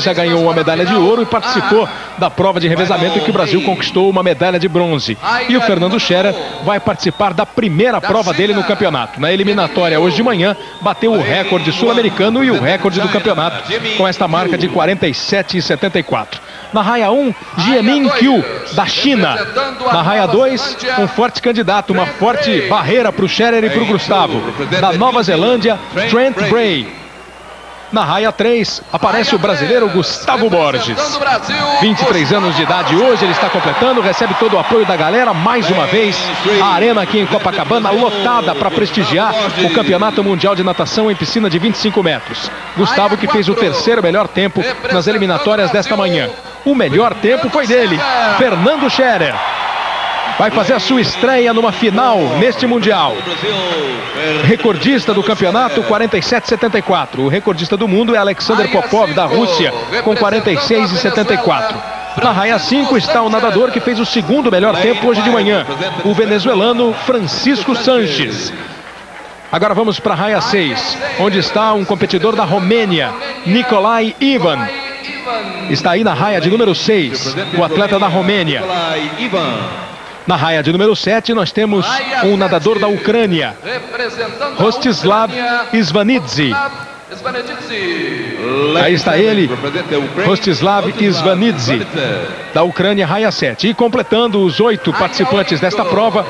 já ganhou uma medalha de ouro e participou da prova de revezamento em que o Brasil conquistou uma medalha de bronze. E o Fernando Scherer vai participar da primeira prova dele no campeonato. Na eliminatória hoje de manhã, bateu o recorde sul-americano e o recorde do campeonato com esta marca de 47,74. Na raia 1, Jiemin Kyu, da China. Na raia 2, um forte candidato, uma forte barreira para o Scherer e para o Gustavo. Da Nova Zelândia, Trent Bray. Na raia 3, aparece o brasileiro Gustavo Borges. 23 anos de idade hoje, ele está completando, recebe todo o apoio da galera mais uma vez. A arena aqui em Copacabana lotada para prestigiar o Campeonato Mundial de Natação em piscina de 25 metros. Gustavo que fez o terceiro melhor tempo nas eliminatórias desta manhã. O melhor tempo foi dele, Fernando Scherer vai fazer a sua estreia numa final neste Mundial. Recordista do campeonato, 47,74. O recordista do mundo é Alexander Popov, da Rússia, com 46,74. Na raia 5 está o nadador que fez o segundo melhor tempo hoje de manhã, o venezuelano Francisco Sanches. Agora vamos para a raia 6, onde está um competidor da Romênia, Nikolai Ivan. Está aí na raia de número 6, o atleta da Romênia. Na raia de número 7, nós temos um nadador da Ucrânia, Rostislav Isvanidze. Aí está ele, Rostislav Isvanidze, da Ucrânia, raia 7. E completando os oito participantes desta prova,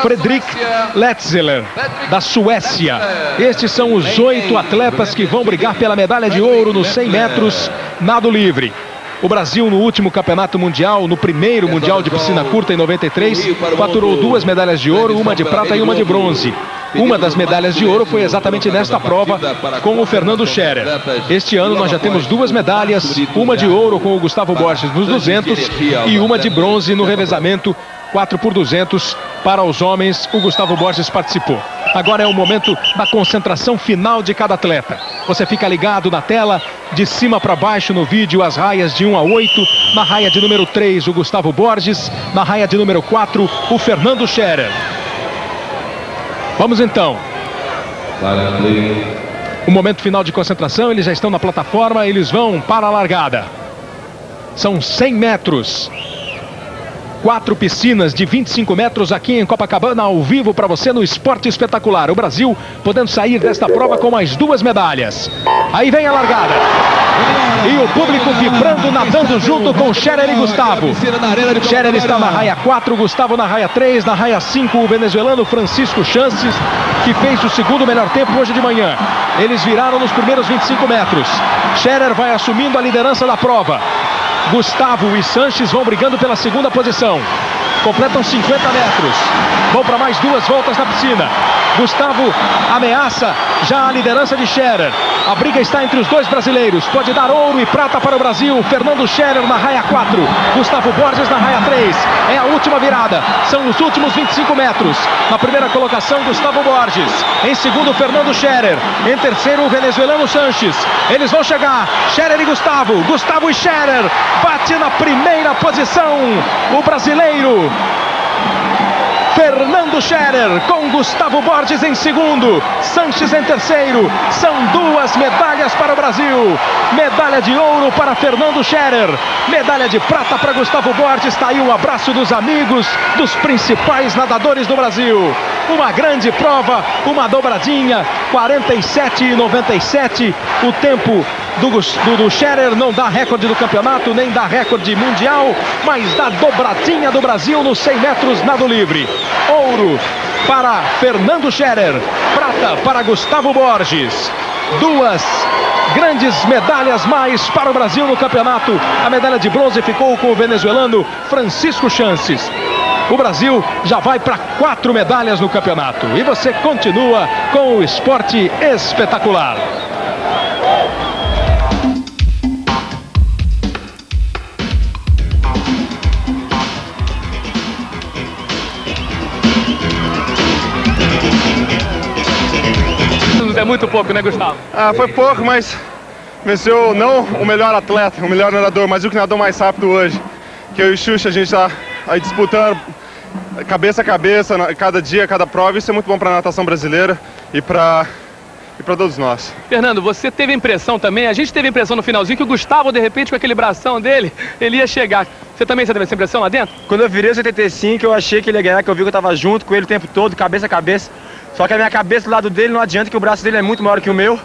Fredrik Letzeler, da Suécia. Estes são os oito atletas que vão brigar pela medalha de ouro nos 100 metros nado livre. O Brasil, no último campeonato mundial, no primeiro mundial de piscina curta em 93, faturou duas medalhas de ouro, uma de prata e uma de bronze. Uma das medalhas de ouro foi exatamente nesta prova com o Fernando Scherer. Este ano nós já temos duas medalhas, uma de ouro com o Gustavo Borges nos 200 e uma de bronze no revezamento 4 por 200 para os homens. O Gustavo Borges participou. Agora é o momento da concentração final de cada atleta. Você fica ligado na tela, de cima para baixo no vídeo, as raias de 1 a 8. Na raia de número 3, o Gustavo Borges. Na raia de número 4, o Fernando Scherer. Vamos então. O momento final de concentração, eles já estão na plataforma, eles vão para a largada. São 100 metros. Quatro piscinas de 25 metros aqui em Copacabana, ao vivo para você no Esporte Espetacular. O Brasil podendo sair desta prova com mais duas medalhas. Aí vem a largada. E o público vibrando, nadando junto com Scherer e Gustavo. Scherer está na raia 4, Gustavo na raia 3, na raia 5, o venezuelano Francisco Chances, que fez o segundo melhor tempo hoje de manhã. Eles viraram nos primeiros 25 metros. Scherer vai assumindo a liderança da prova. Gustavo e Sanches vão brigando pela segunda posição. Completam 50 metros. Vão para mais duas voltas na piscina. Gustavo ameaça já a liderança de Scherer. A briga está entre os dois brasileiros. Pode dar ouro e prata para o Brasil. Fernando Scherer na raia 4. Gustavo Borges na raia 3. É a última virada. São os últimos 25 metros. Na primeira colocação, Gustavo Borges. Em segundo, Fernando Scherer. Em terceiro, o venezuelano Sanches. Eles vão chegar. Scherer e Gustavo. Gustavo e Scherer. Bate na primeira posição. O brasileiro. Fernando Scherer com Gustavo Borges em segundo, Sanches em terceiro. São duas medalhas para o Brasil. Medalha de ouro para Fernando Scherer, medalha de prata para Gustavo Borges. Está aí um abraço dos amigos, dos principais nadadores do Brasil. Uma grande prova, uma dobradinha, 47 e 97. O tempo do, do, do Scherer não dá recorde do campeonato, nem dá recorde mundial, mas dá dobradinha do Brasil nos 100 metros nado livre. Ouro para Fernando Scherer, prata para Gustavo Borges. Duas grandes medalhas mais para o Brasil no campeonato. A medalha de bronze ficou com o venezuelano Francisco Chances. O Brasil já vai para quatro medalhas no campeonato. E você continua com o esporte espetacular. Muito pouco, né, Gustavo? Ah, foi pouco, mas venceu não o melhor atleta, o melhor nadador, mas o que nadou mais rápido hoje. Que eu e o Xuxa, a gente tá aí disputando cabeça a cabeça, cada dia, cada prova. Isso é muito bom para a natação brasileira e para e para todos nós. Fernando, você teve a impressão também, a gente teve a impressão no finalzinho que o Gustavo, de repente, com aquele bração dele, ele ia chegar. Você também você teve essa impressão lá dentro? Quando eu virei o 75, eu achei que ele ia ganhar, que eu vi que eu tava junto com ele o tempo todo, cabeça a cabeça. Só que a minha cabeça do lado dele não adianta, que o braço dele é muito maior que o meu.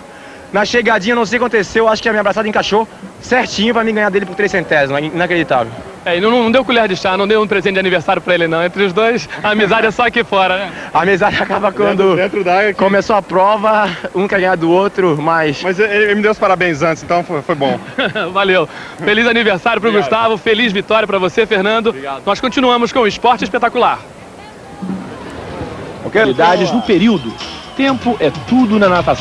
Na chegadinha, não sei o que aconteceu, acho que a minha abraçada encaixou certinho pra mim ganhar dele por 3 centésimos, inacreditável. É, e não, não, deu colher de chá, não deu um presente de aniversário pra ele não. Entre os dois, a amizade é só aqui fora, né? A amizade acaba quando dentro, dentro começou a prova, um quer ganhar do outro, mas... Mas ele, ele me deu os parabéns antes, então foi, foi bom. Valeu. Feliz aniversário pro Obrigado. Gustavo, feliz vitória pra você, Fernando. Obrigado. Nós continuamos com o Esporte Espetacular. Qualidades no período. Tempo é tudo na natação.